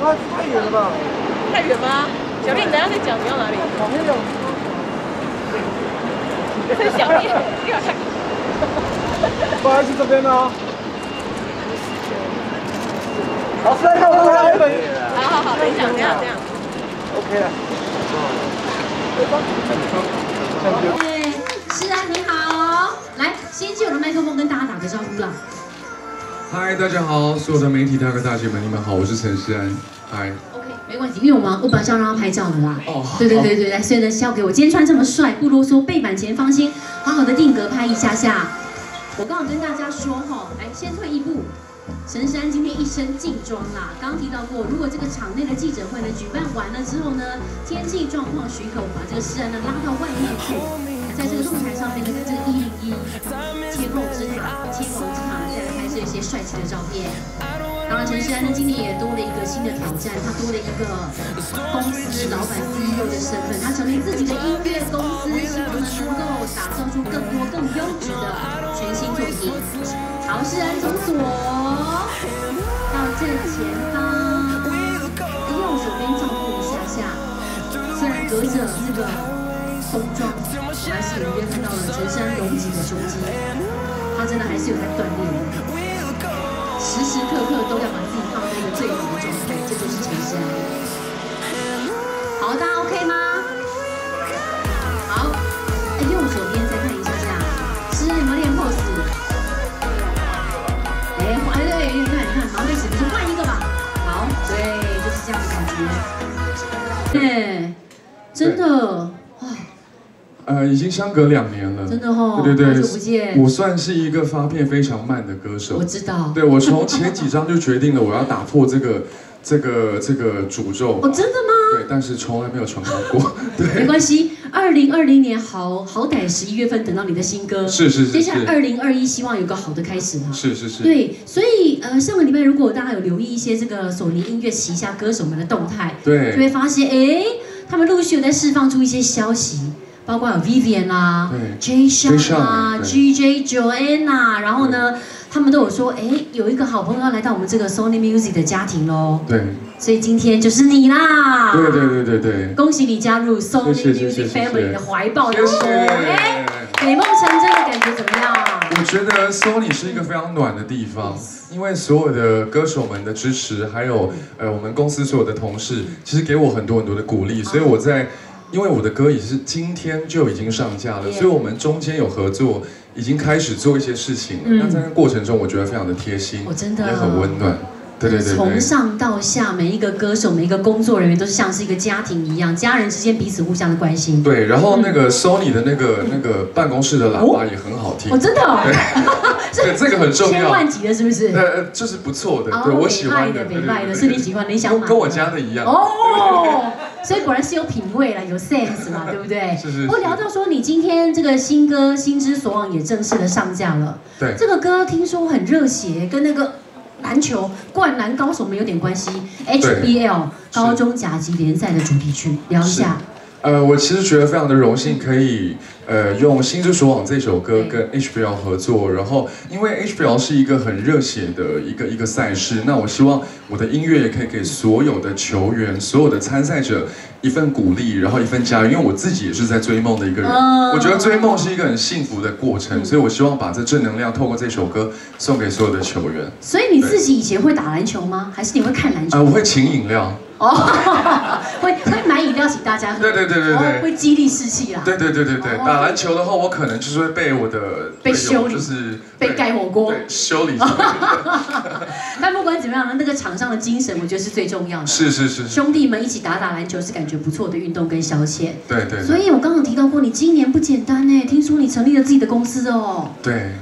啊，太远了吧？太远吗？小丽，你等下再讲你要哪里？旁边有。小丽，不要看。不好意思，这边呢。好，来，来，来，来。好好好，等一下，等一下，等一下。OK 了。对，诗安你好，来，先借我的麦克风跟大家打个招呼啦。嗨，大家好，所有的媒体大哥大姐们，你们好，我是陈思安。嗨，OK，没关系，因为我们我本来是要让他拍照的啦。哦对对对对，来，所以呢，交给我。今天穿这么帅，不啰嗦，背板前方先好好的定格拍一下下。我刚好跟大家说哈，来，先退一步。陈珊今天一身劲装啦，刚刚提到过，如果这个场内的记者会呢举办完了之后呢，天气状况许可，我把这个诗安呢拉到外面去，在这个露台上面呢，跟这个一零一天后之塔、天王之塔，再来拍摄一些帅气的照片。当然，陈诗安呢今年也多了一个新的挑战，他多了一个公司老板 CEO 的身份，他成立自己的音乐公司，希望呢能够打造出更多更优质的全新作品。好，诗安从左到正前方，右手边照顾一下下。虽然隔着这个风装，我还是隐约看到了陈山隆起的胸肌，他真的还是有在锻炼的，时时刻刻都要把自己放在一个最好的状态，这就是陈山。好，大家 OK 吗？好，哎右手边再看一下下，诗安有没有练 pose？哎，哎对，你看，你看，好，那是不是换一个吧？好，对，就是这样的感觉。对，真的，哇，呃，已经相隔两年了，真的哦对对好久不见。我算是一个发片非常慢的歌手。我，知道。对我从前几张就决定了我要打破这个 这个这个诅咒，哦，真的吗？对，但是从来没有成功过，对。没对，关系，二零二零年好好歹十一月份等到你的新歌，是是是接下来二零二一希望有个好的开始嘛。是是是，对，所以呃，上个礼拜如果大家有留意一些这个索尼音乐旗下歌手们的动态，对。就对会发现，哎，他们陆续有在释放出一些消息，包括有 Vivian 啦、Jay Sean，对 G.J. Joanna，然后呢，他们都有说，哎，有一个好朋友要来到我们这个 Sony Music 的家庭喽，对所以今天就是你啦。对对对对对，恭喜你加入 Sony 谢谢谢 Music Family 谢的怀抱谢当中。谢哎，。美梦成真的感觉怎么样？我觉得 Sony 是一个非常暖的地方，因为所有的歌手们的支持，还有呃我们公司所有的同事，其实给我很多很多的鼓励，所以我在。因为我的歌也是今天就已经上架了，所以我们中间有合作，已经开始做一些事情了。嗯那在那个过程中，我觉得非常的贴心，我真的也很温暖。对对对从，上到下，每一个歌手、每一个工作人员都是像是一个家庭一样，家人之间彼此互相的关心。对。然后那个 Sony 的那个那个办公室的喇叭也很好听哦，，真的哦，对，这个很重要千要。万级的，是不是？呃呃，这是不错的，对我喜欢的，北对对派的，是你喜欢的，你想买跟跟我家的一样。哦，所以果然是有品味了，有 sense 嘛，对不对？是是是不过聊到说，你今天这个新歌《心之所往》也正式的上架了。对这个歌听说很热血，跟那个篮球灌篮高手们有点关系。HBL 高中甲级联赛的主题曲，聊一下。呃，我其实觉得非常的荣幸，可以呃用《心之所往》这首歌跟 HBL 合作。然后，因为 HBL 是一个很热血的一个一个赛事，那我希望我的音乐也可以给所有的球员、所有的参赛者一份鼓励，然后一份加油。因为我自己也是在追梦的一个人，哦我觉得追梦是一个很幸福的过程，所以我希望把这正能量透过这首歌送给所有的球员。所以你自己以前会打篮球吗？还是你会看篮啊、球？我会请饮料。哦，会会买饮料请大家喝。对对对对对哦会激励士气啦。对对对对对，哦打篮球的话，我可能就是会被我的被修理就是被盖火锅对修理。但不管怎么样呢，那个场上的精神，我觉得是最重要的。是是是是，兄弟们一起打打篮球是感觉不错的运动跟消遣。对对所以我刚刚提到过，你今年不简单呢，听说你成立了自己的公司哦。对，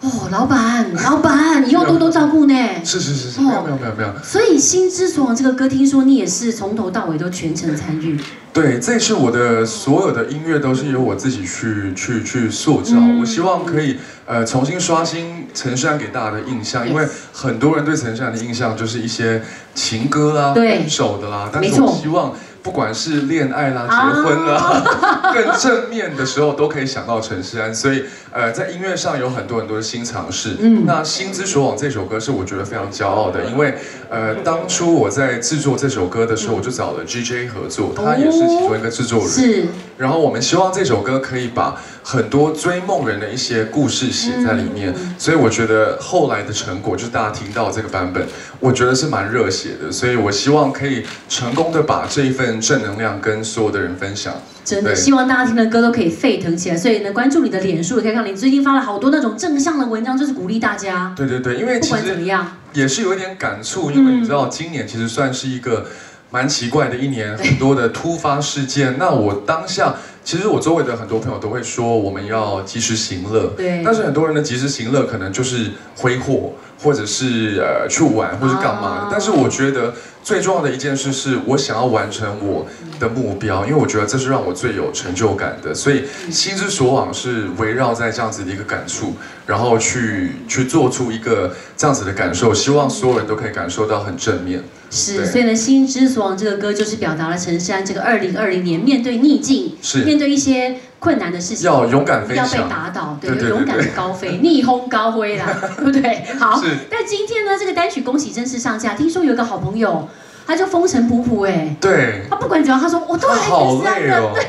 哦，老板，老板，以后多多照顾呢。是是是是，哦没有没有没有没有。所以《心之所往》这个歌，听说你也是从头到尾都全程参与。对，这次我的所有的音乐都是由我自己去去去塑造。嗯我希望可以呃重新刷新陈珊给大家的印象，因为很多人对陈珊的印象就是一些情歌啦、对分手的啦，但没错是我希望。不管是恋爱啦、啊结婚啦，更正面的时候都可以想到陈诗安，所以呃，在音乐上有很多很多的新尝试。嗯那《心之所往》这首歌是我觉得非常骄傲的，因为呃，当初我在制作这首歌的时候，我就找了 GJ 合作，他也是其中一个制作人。是然后我们希望这首歌可以把很多追梦人的一些故事写在里面，所以我觉得后来的成果就是大家听到这个版本，我觉得是蛮热血的，所以我希望可以成功的把这一份正能量跟所有的人分享。真的，希望大家听的歌都可以沸腾起来。所以呢，关注你的脸书，也可以看到你最近发了好多那种正向的文章，就是鼓励大家。对对对，因为不管怎么样，也是有一点感触，因为你知道今年其实算是一个蛮奇怪的一年，很多的突发事件。那我当下，其实我周围的很多朋友都会说，我们要及时行乐。对但是很多人的及时行乐可能就是挥霍，或者是呃去玩，或是干嘛的。啊但是我觉得最重要的一件事是我想要完成我的目标，因为我觉得这是让我最有成就感的。所以心之所往是围绕在这样子的一个感触，然后去去做出一个这样子的感受，希望所有人都可以感受到很正面。是，所以呢，《心之所往》这个歌就是表达了陈珊这个二零二零年面对逆境，是。面对一些困难的事情，要勇敢飞要被。打倒，对，对对对勇敢的高飞，逆风高飞啦，对不对？好。是，但今天呢，这个单曲恭喜正式上架，听说有一个好朋友，他就风尘仆仆哎，对，他不管怎样，他说我都来他好第三累哦，。对，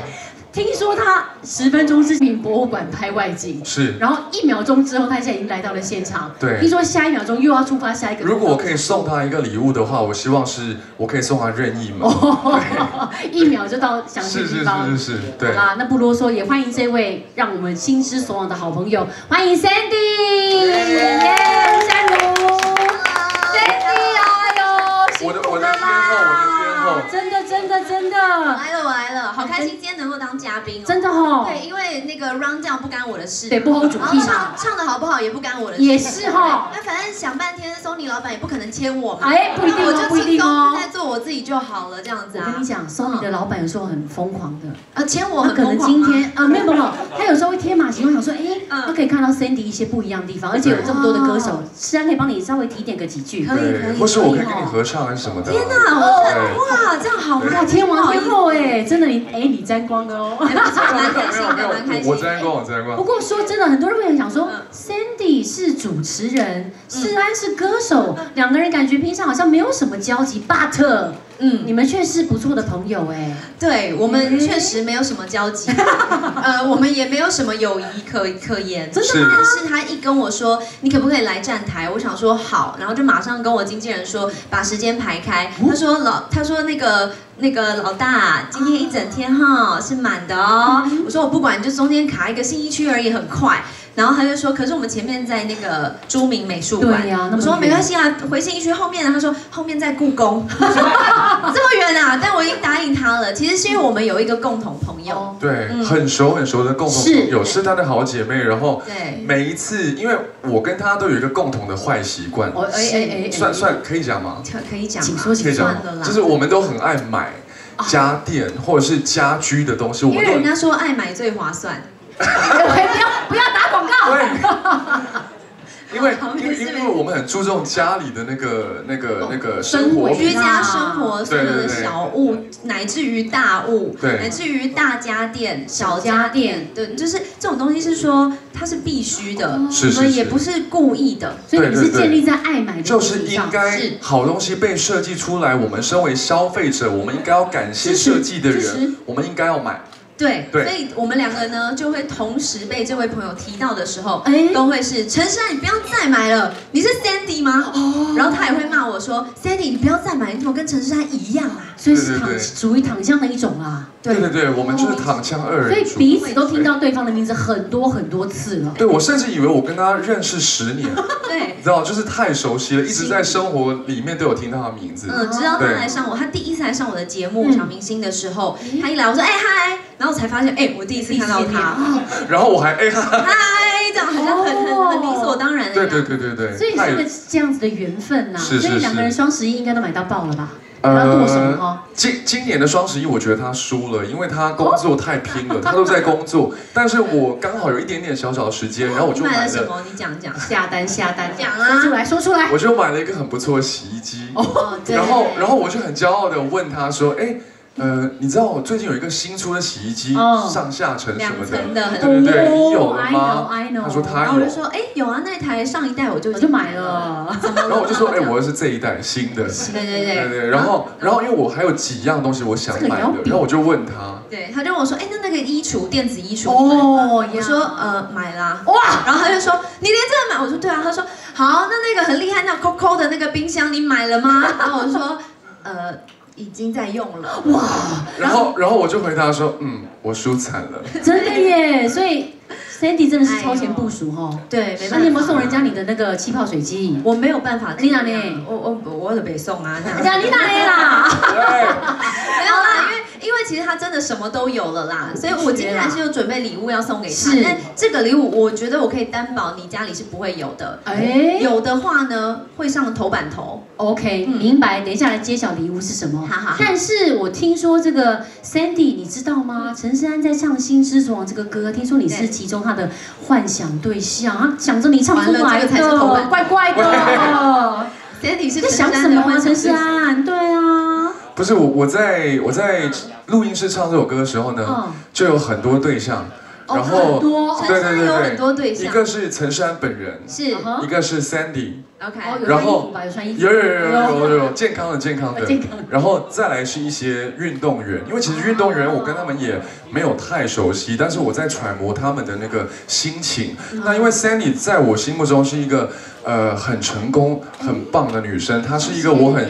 听说他十分钟之前博物馆拍外景。是，然后一秒钟之后，他现在已经来到了现场。对听说下一秒钟又要出发下一个。如果我可以送他一个礼物的话，我希望是我可以送他任意门。哦，一秒就到想去地方。是是是，对。好啦，那不啰嗦，也欢迎这位让我们心之所往的好朋友，欢迎 Sandy，耶，珊如，Sandy，哎呦，辛我的苦了我的天我的天后真的真的真的来了，我来了，好开心今天能够当嘉宾哦。真的哦，对，因为那个 round down 不干我的事，对不吼主然后题嘛唱，唱的好不好也不干我的事，也是哦那反正想半天，Sony 老板也不可能签我嘛，哎，不一定我哦，不一就轻松定哦自。在做我自己就好了，这样子啊。我跟你讲，Sony 的老板有时候很疯狂的，啊，签我很可能今天啊，没有没有，他有时候会天马行空，想说，哎，嗯他可以看到 Sandy 一些不一样的地方，而且有这么多的歌手，虽然可以帮你稍微提点个几句。可以可对，以或是我可以跟你合唱还是什么的。天哪，我哇，这样好哇，天王天后哎，真的你哎你沾光的哦。蛮开没心的，有没有没有，蛮开心。我沾光我沾光不。过说真的，很多人会很想说嗯，Sandy 是主持人，世安是歌手，两个人感觉平常好像没有什么交集，but 嗯，你们确实不错的朋友哎。对我们确实没有什么交集，呃，我们也没有什么友谊可可言。真的吗但是他一跟我说你可不可以来站台，我想说好，然后就马上跟我经纪人说把时间排开。他说老，他说那个那个老大，今天一整天哈是满的哦。我说我不管，就中间卡一个信义区而已，很快。然后他就说，可是我们前面在那个朱明美术馆。对呀那么我说远没关系啊，回信义区后面呢。他说后面在故宫。这么远啊！但我已经答应他了。其实是因为我们有一个共同朋友。哦，对，嗯很熟很熟的共同朋友，是她的好姐妹。然后对，每一次，因为我跟她都有一个共同的坏习惯，哦哎哎哎，算算可以讲吗？可可以讲吗，请说请啦就是我们都很爱买家电或者是家居的东西，因为人家说爱买最划算。哎不要不要打广告。对。因为 因为因为我们很注重家里的那个那个那个生活居家生活所有的小物，乃至于大物，对乃至于大家电、小家家电电，对，就是这种东西是说它是必须的，是是是我们也不是故意的。所以你们是建立在爱买的就是应，该好东西被设计出来，我们身为消费者，我们应该要感谢设计的人，我们应该要买。对，对所以我们两个呢就会同时被这位朋友提到的时候，哎都会是陈珊，你不要再买了，你是 Sandy 吗？哦然后他也会骂我说，Sandy 你不要再买，你怎么跟陈珊一样啊？所以是躺属于躺枪的一种啦。对对对，我们就是躺枪二人所以。彼此都听到对方的名字很多很多次了。对，我甚至以为我跟他认识十年，对你，知道，就是太熟悉了，一直在生活里面都有听到他名字。嗯，直到他对来上我，他第一次来上我的节目嗯《小明星》的时候，他一来我说哎嗨，然后我才发现哎，我第一次看到他，然后我还哎嗨，这样好像很很很理所当然的对样。对对对对，所以太是个这样子的缘分呐、是是所以两个人是双十一应该都买到爆了吧？要剁手了哈。今今年的双十一，我觉得他输了，因为他工作太拼了，他都在工作。但是我刚好有一点点小小的时间，然后我就买了，买了什么？你讲讲。下单下单，讲啊说出来说出来。我就买了一个很不错的洗衣机。哦，对然后然后我就很骄傲的问他说，哎。呃，你知道我最近有一个新出的洗衣机，哦。上下层什两么层的很对对对，你有了吗？他说他有。然后我就，说，哎，有啊，那台上一代我就我就买。了。然后我就说，哎，我的是这一代新的，对对对对。对，然后然后因为我还有几样东西我想买的然后我就问他，对，他就问我说，哎，那那个衣橱电子衣橱，哦。呀我说呃买啦，哇，然后他就说你连这个买，我说对啊，他说好，那那个很厉害那 COCO 的那个冰箱你买了吗？然后我就说呃已经在用了，哇，然后然后我就回答说，嗯，我输惨了，真的耶！所以 Sandy 真的是超前部署哦。对，没办法，那你有没有送人家你的那个气泡水机？我没有办法，你哪呢我我我得北送啊，人家你哪呢啦？对 没有啦，因为因为其实他真的什么都有了啦，所以我今天还是有准备礼物要送给他。是但这个礼物我觉得我可以担保你家里是不会有的。哎有的话呢，会上头版头。，OK，嗯明白。等一下来揭晓礼物是什么。好好好但是我听说这个 Sandy，你知道吗？陈思安在唱《新之王》这个歌，听说你是其中他的幻想对象，他想着你唱出来完了这个才是头的，版怪怪的。Sandy 是在想什么啊，陈势安？对啊，不是我我在我在录音室唱这首歌的时候呢，嗯，就有很多对象，哦然后很多陈对对对有很对，多对象，一个是陈珊本人，是一个是 Sandy，OK，哦，然后穿衣服吧？有穿衣服，有有有有有有健康的健康的健康的，然后再来是一些运动员，因为其实运动员我跟他们也没有太熟悉，但是我在揣摩他们的那个心情。那因为 Sandy 在我心目中是一个呃很成功、很棒的女生，她是一个我很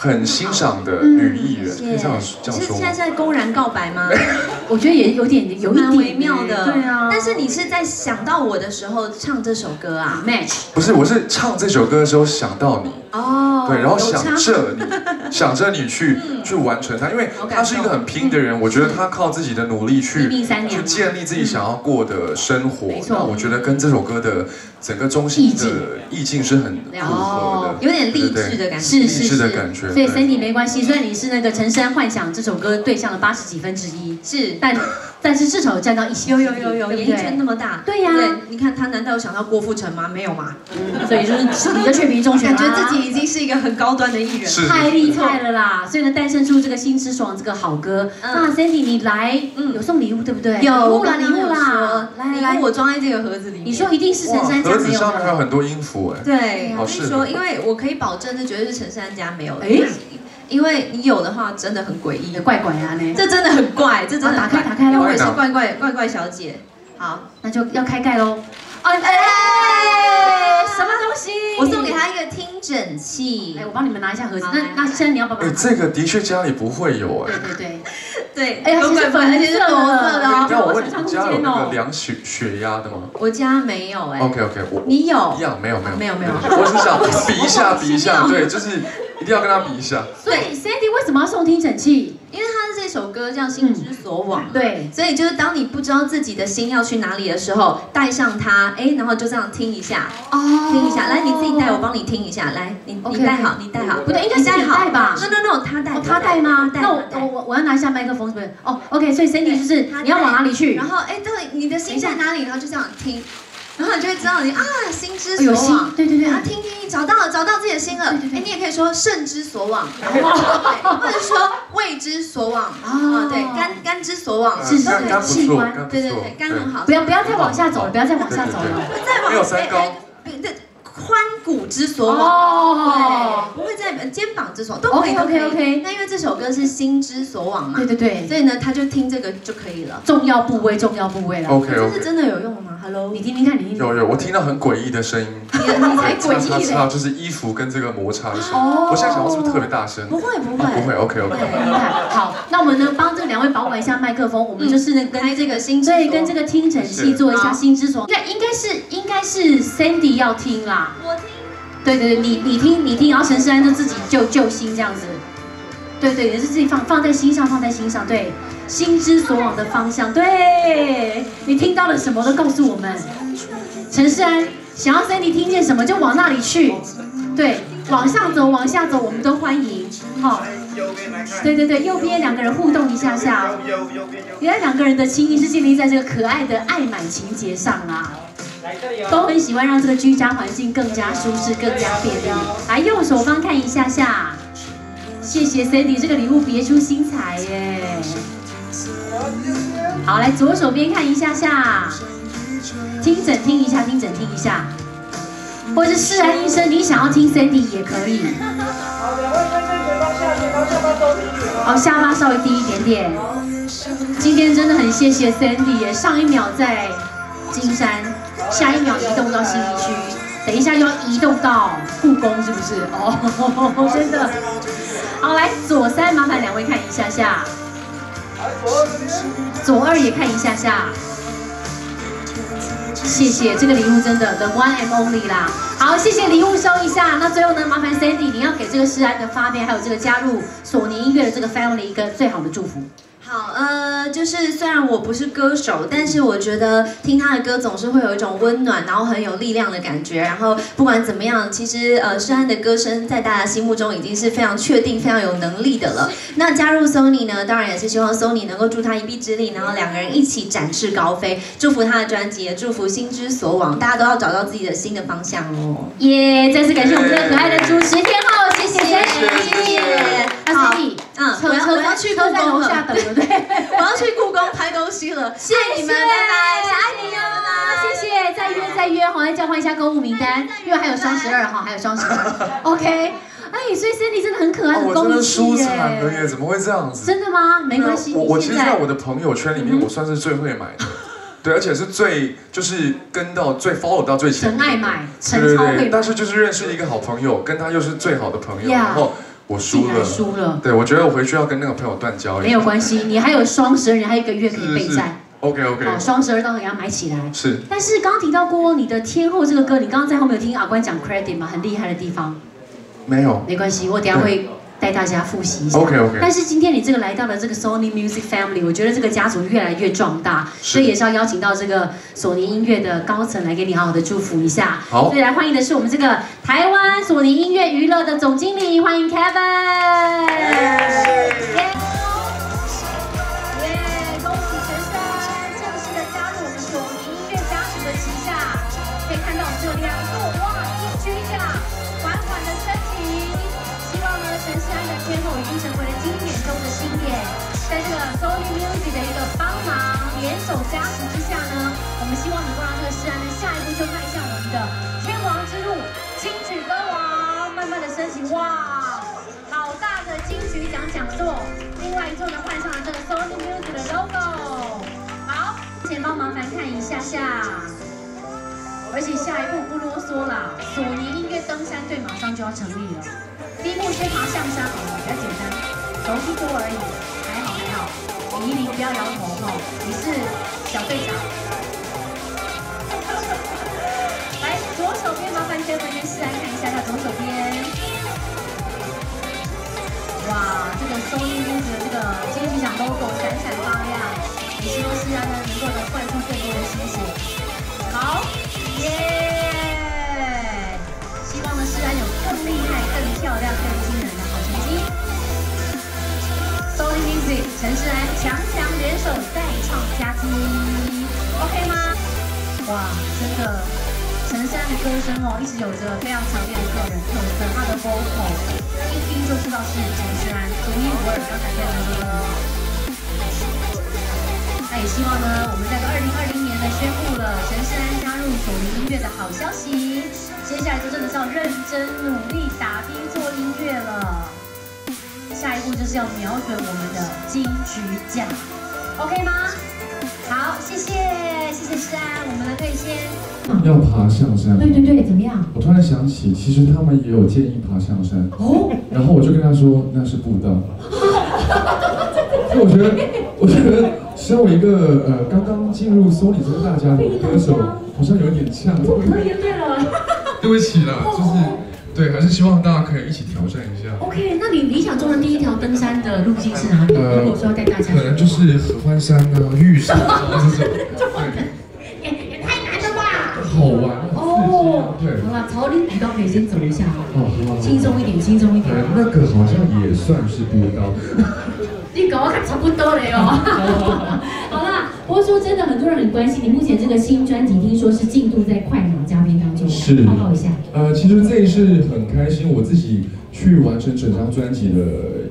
很欣赏的女艺人，可以这样这样说吗是现在？是在公然告白吗？我觉得也有点有一点微妙的，对啊。但是你是在想到我的时候唱这首歌啊？match。不是，我是唱这首歌的时候想到你，哦，对，然后想着你，想着你去去完成它，因为他是一个很拼的人，我觉得他靠自己的努力去一命三去年建立自己想要过的生活没。错。那我觉得跟这首歌的整个中心意境。的意境是很符合的，有点励志的感觉。是是励志的是，感觉所以对。Sandy 没关系，虽然你是那个《陈山幻想》这首歌对象的八十几分之一，是，但 但是至少有占到一席有，有有有，演艺圈？那么大，对呀对，你看他难道有想到郭富城吗？没有嘛，嗯所以就是你的全民中选感啊，觉自己已经是一个很高端的艺人。是太厉害了啦！所以呢，诞生出这个心之爽这个好歌。嗯那 Sandy 你来，嗯有送礼物对不对？有，我礼物啦，礼物刚刚有说啦，，来礼来物，我装在这个盒子里面。你说一定是陈哇，山家没有的。上面还有很多音符哎，对，我跟你说，因为我可以保证，这绝对是陈珊家没有的。哎因为你有的话，真的很诡异的，怪怪啊呢？这真的很怪，这真的打开打开咯因为我也是怪怪怪怪小姐。好，那就要开盖喽。哎，什么东西？我送给他一个听诊器哎，。我帮你们拿一下盒子。那那现在你要帮忙哎，。这个的确家里不会有哎对。对对。对，哎呀有鬼其实粉而且是色的红色的哦。那我问你，家有那个量血血压的吗我家没有哎，？OK OK，我你有一？样没有没有没有没有我只想比一下比一下，对，就是一定要跟他比一下。所以 Sandy 为什么要送听诊器？因为他的这首歌叫《心之所往》。对，所以就是当你不知道自己的心要去哪里的时候，带上它，哎，然后就这样听一下，哦听一下。来，你自己带，我帮你听一下。来，你你带好，你带好。不对，应该是你好带吧？No No No，他带哦，，他带吗？戴那我我我我要拿一下麦克风，是不是？哦，OK，所以 Sandy 就是你要往哪里去？然后哎，对，你的心在哪里？然后就这样听，然后你就会知道你啊，心之所往。，对对对，啊，听听听，找到了，找到自己的心了。哎，你也可以说肾之所往，对 或者说胃之所往啊，对，肝肝之所往，是肝肝不错，器官对对对，，肝很好。不要不要再往下走了，不要再往下走了。再往没有三高哎哎对，髋骨之所往。哦，对，不会在肩膀之所往都可以 OK，都可以。OK，OK 那因为这首歌是心之所往嘛对，对对，所以呢，他就听这个就可以了。重要部位，重要部位了。OK 这是真的有用吗？Hello，你听听看，你听听。有有，我听到很诡异的声音，你你才诡擦擦异嘞！擦，就是衣服跟这个摩擦的声音。哦我现在想到是不是特别大声？不会不啊不会会，，OK OK。对，你看，好，那我们呢帮这两位保管一下麦克风，我们就是呢跟开这个心之所往对跟这个听诊器做一下心之所，应该应该是应该是 Sandy 要听啦。我听。对对对，你你听你听，然后陈世安就自己救救心这样子。对对，也是自己放放在心上，放在心上。对，心之所往的方向。对，你听到了什么都告诉我们。陈世安想要 Sandy 听见什么就往那里去。对，往上走，往下走，我们都欢迎。好、对对对，右边两个人互动一下下。原来两个人的情谊是建立在这个可爱的爱满情节上啊。都很喜欢让这个居家环境更加舒适、更加便利。来，右手方看一下下，谢谢 Cindy，这个礼物别出心裁耶。好，来左手边看一下下，听诊听一下，听诊听一下，或者是世安医生，你想要听 Cindy 也可以。好，两位先生嘴巴下面，然后下巴收低一点哦。好，下巴稍微低一点点。今天真的很谢谢 Sandy 耶，上一秒在金山，下一秒移动到新一区，等一下又要移动到故宫，是不是？哦，真的。好，来左三，麻烦两位看一下下，左二。也看一下下。谢谢，这个礼物真的 the one and only 啦。好，谢谢礼物收一下。那最后呢，麻烦 Sandy 你要给这个诗安的发面，还有这个加入索尼音乐的这个 family 一个最好的祝福。好，呃，就是虽然我不是歌手，但是我觉得听他的歌总是会有一种温暖，然后很有力量的感觉。然后不管怎么样，其实呃，诗安的歌声在大家心目中已经是非常确定、非常有能力的了。那加入 Sony 呢，当然也是希望 Sony 能够助他一臂之力，然后两个人一起展翅高飞，祝福他的专辑，也祝福心之所往，大家都要找到自己的新的方向哦。耶！再次感谢我们这个可爱的主持天后，谢谢谢谢谢谢那好 Cindy，嗯车我要车我要去故宫了楼下等，对不对？我要去故宫拍东西了，谢谢你们，拜拜，爱你哦，谢谢，再约再约，好，来交换一下购物名单，因为还有双十二哈，还有双十二，OK。哎，所以 Cindy 真的很可爱，哦，很我真的舒惨了耶。怎么会这样子？真的吗？没关系，我我你现在其实在我的朋友圈里面，嗯我算是最会买的，对，而且是最就是跟到最 follow 到最前陈。爱买，对对对，陈超会买但，是就是认识一个好朋友，跟他又是最好的朋友，Yeah 然后我输了。输了，对，我觉得我回去要跟那个朋友断交。没有关系，你还有双十二，你还有一个月可以备战，OK OK，好，双十二到时候给他买起来。是但是刚刚提到过你的《天后》这个歌，你刚刚在后面有听阿关讲 credit 吗？很厉害的地方，没有。没关系，我等下会带大家复习一下。OK OK，但是今天你这个来到了这个 Sony Music Family，我觉得这个家族越来越壮大，所以也是要邀请到这个索尼音乐的高层来给你好好的祝福一下。好所以来欢迎的是我们这个台湾索尼音乐娱乐的总经理，欢迎 Kevin。耶手加持之下呢，我们希望能够让这个世安呢下一步就迈向我们的天王之路，金曲歌王，慢慢的升起。哇，好大的金曲奖讲座，另外一座呢换上了这个 Sony Music 的 logo。好，前帮麻烦看一下下。而且下一步不啰嗦啦，索尼音乐登山队马上就要成立了。第一步先爬象山好了，比较简单，走一步而已，好。李依林不要摇头哦，你是小队长。来，左手边麻烦 Kevin 跟世安看一下他左手边。哇，这个收音机的这个金曲奖 logo 闪闪发亮，也希望世安呢能够能灌注更多的心血。好，耶！希望呢，诗安有更厉害、更漂亮、更惊人。Music，陈诗安强强联手再创佳绩，OK 吗？哇，真的，陈诗安的歌声哦，一直有着非常强烈的个人特色，他的 vocal 一听就知道是陈诗安，独一无二，刚才非常说的。那也希望呢，我们在二零二零年呢宣布了陈世安加入索尼音乐的好消息。接下来就真的是要认真努力打拼做音乐了。下一步就是要瞄准我们的金曲奖，OK 吗？好，谢谢，谢谢诗安，我们呢可以先，要爬象山。对对对，怎么样？我突然想起，其实他们也有建议爬象山，哦，然后我就跟他说那是步道。所以我觉得，我觉得身为一个呃刚刚进入 Sony 这个大家庭的歌手，好像有点呛。可以对了对不起了，就是对，还是希望大家可以一起挑战一下。，OK，那你理想中的第一条登山的路径是哪里？呃如果说要带大家，可能就是合欢山啊、玉山啊 这种，也也太难了吧？好玩啊，哦，对。好了，草林古道可以先走一下哦，轻松一点，轻松一点呃。那个好像也算是步道。你搞我看差不多了哟。好啦，不过说真的，很多人很关心你目前这个新专辑，听说是进度在快马加鞭当中，是报告一下。呃，其实这一次很开心，我自己去完成整张专辑的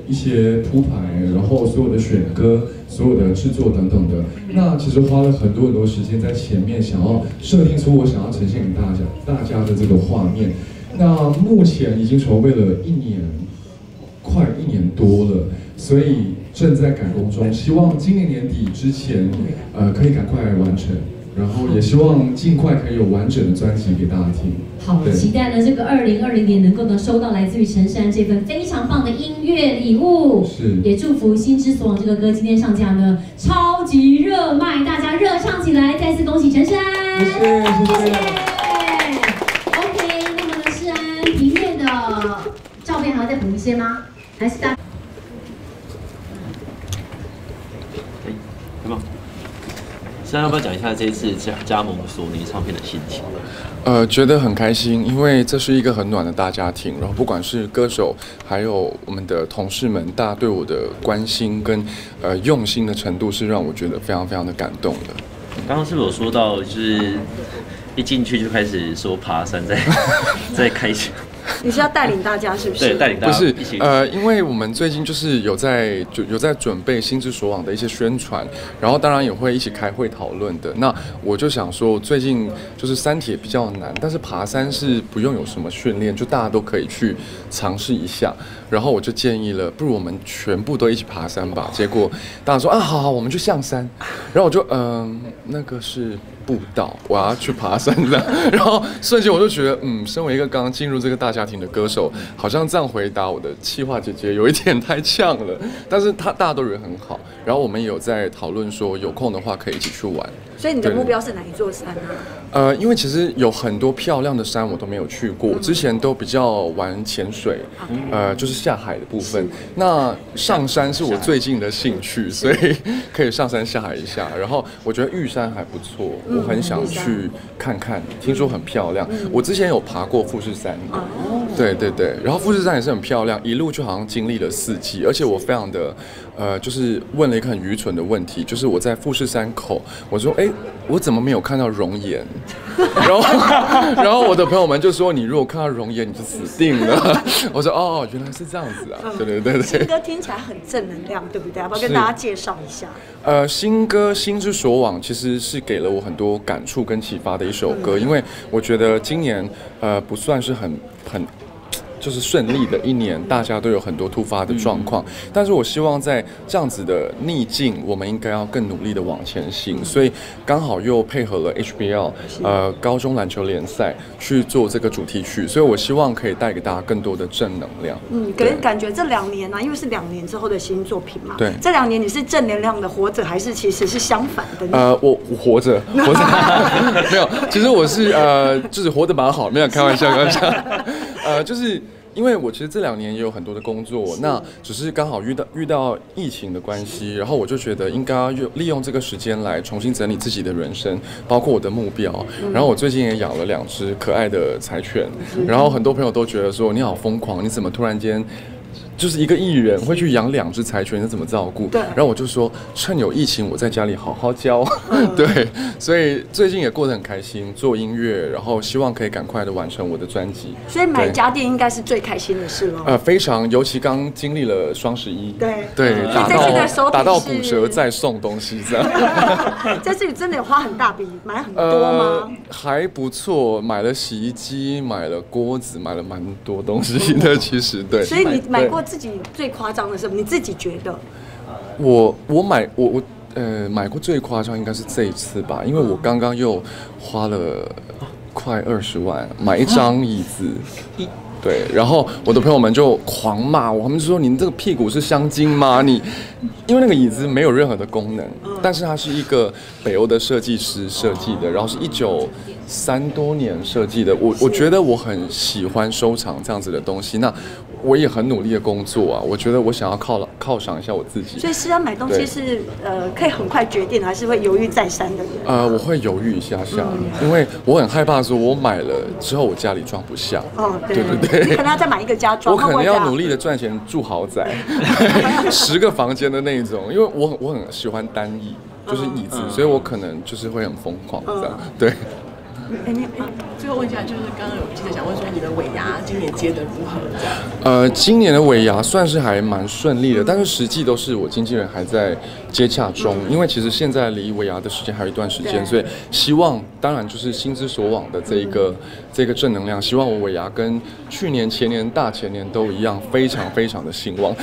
一些铺排，然后所有的选歌、所有的制作等等的。那其实花了很多很多时间在前面，想要设定出我想要呈现给大家大家的这个画面。那目前已经筹备了一年，快一年多了，所以正在赶工中，希望今年年底之前，呃，可以赶快完成。然后也希望尽快可以有完整的专辑给大家听。好，对期待呢这个二零二零年能够呢收到来自于陈珊这份非常棒的音乐礼物。是也祝福《心之所往》这个歌今天上架呢超级热卖，大家热唱起来！再次恭喜陈珊，谢谢谢谢 OK，那么呢，世安平面的照片还要再补一些吗？还是大？有没有？现在要不要讲一下这一次加加盟索尼唱片的心情？呃，觉得很开心，因为这是一个很暖的大家庭。然后不管是歌手，还有我们的同事们，大家对我的关心跟呃用心的程度，是让我觉得非常非常的感动的。刚刚是不是有说到，就是一进去就开始说爬山在 在开始，你是要带领大家是不是？对，带领大不是家一起，呃，因为我们最近就是有在就有在准备心之所往的一些宣传，然后当然也会一起开会讨论的。那我就想说，最近就是山铁比较难，但是爬山是不用有什么训练，就大家都可以去尝试一下。然后我就建议了，不如我们全部都一起爬山吧。结果大家说啊，好好，我们去象山。然后我就嗯、那个是步道，我要去爬山了。然后瞬间我就觉得，嗯，身为一个刚刚进入这个大家庭的歌手，好像这样回答我的气话姐姐有一点太呛了。但是她大家都人很好，然后我们也有在讨论说，有空的话可以一起去玩。所以你的目标是哪一座山啊？呃，因为其实有很多漂亮的山我都没有去过，之前都比较玩潜水，呃，就是下海的部分。那上山是我最近的兴趣，所以可以上山下海一下。然后我觉得玉山还不错，我很想去看看，听说很漂亮。我之前有爬过富士山，对对对，然后富士山也是很漂亮，一路就好像经历了四季，而且我非常的，呃，就是问了一个很愚蠢的问题，就是我在富士山口，我说，哎，我怎么没有看到熔岩？然后，然后我的朋友们就说，你如果看到熔岩，你就死定了。我说，哦，原来是这样子啊，对对对对。新歌听起来很正能量，对不对？要不要跟大家介绍一下？呃，新歌《心之所往》其实是给了我很多感触跟启发的一首歌，因为我觉得今年呃不算是很很。就是顺利的一年，大家都有很多突发的状况，但是我希望在这样子的逆境，我们应该要更努力的往前行，所以刚好又配合了 HBL 呃高中篮球联赛去做这个主题曲，所以我希望可以带给大家更多的正能量。嗯，给人感觉这两年呢、啊，因为是两年之后的新作品嘛，对。这两年你是正能量的活着，还是其实是相反的？呃，我我活着，活着，没有，其实我是呃，就是活得蛮好，没有开玩笑，开玩笑，呃，就是。因为我其实这两年也有很多的工作，那只是刚好遇到遇到疫情的关系，然后我就觉得应该要用利用这个时间来重新整理自己的人生，包括我的目标。然后我最近也养了两只可爱的柴犬，然后很多朋友都觉得说你好疯狂，你怎么突然间？就是一个艺人会去养两只柴犬，你怎么照顾？对然后我就说，趁有疫情，我在家里好好教。对，所以最近也过得很开心，做音乐，然后希望可以赶快的完成我的专辑。所以买家电应该是最开心的事喽。呃，非常，尤其刚经历了双十一，对对，打到打到骨折再送东西这样。这次真的有花很大笔，买很多呃吗？，还不错，买了洗衣机，买了锅子，买了蛮多东西的。其实对，所以你买对过自己最夸张的是什么？你自己觉得？我我买我我呃买过最夸张应该是这一次吧，因为我刚刚又花了快二十万买一张椅子。对，然后我的朋友们就狂骂我，他们就说你这个屁股是香精吗？你，因为那个椅子没有任何的功能，但是它是一个北欧的设计师设计的，然后是一九三多年设计的，我我觉得我很喜欢收藏这样子的东西，那我也很努力的工作啊，我觉得我想要犒犒赏一下我自己。所以是要买东西是呃可以很快决定，还是会犹豫再三的人？呃，我会犹豫一下下，因为我很害怕说，我买了之后我家里装不下。哦，对对对你可能要再买一个家装，我可能要努力。的赚钱住豪宅，十个房间的那一种，因为我很我很喜欢单椅，就是椅子，所以我可能就是会很疯狂这样。对，哎你最后问一下，就是刚刚有记者想问说，你的尾牙今年接的如何？这样。呃，今年的尾牙算是还蛮顺利的，但是实际都是我经纪人还在接洽中，因为其实现在离尾牙的时间还有一段时间，所以希望当然就是心之所往的这一个、这个正能量，希望我尾牙跟去年、前年、大前年都一样，非常非常的兴旺。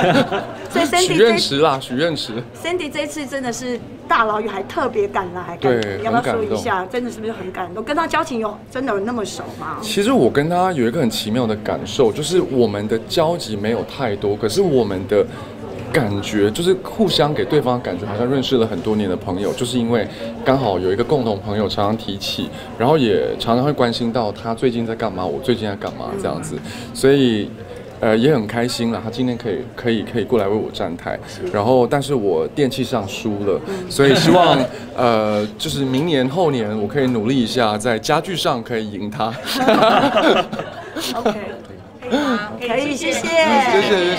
所以 许愿池啦，许愿池。Sandy 这次真的是大老远还特别赶来，对你要不要说一下？真的是不是很感动？跟他交情有真的有那么熟吗？其实我跟他有一个很奇妙的感受，就是我们的交集没有太多，可是我们的感觉就是互相给对方感觉好像认识了很多年的朋友，就是因为刚好有一个共同朋友常常提起，然后也常常会关心到他最近在干嘛，我最近在干嘛这样子，所以。呃，也很开心了，他今天可以可以可以过来为我站台，然后但是我电器上输了，所以希望 呃，就是明年后年我可以努力一下，在家具上可以赢他。OK，可以，吗？可以，谢谢谢谢。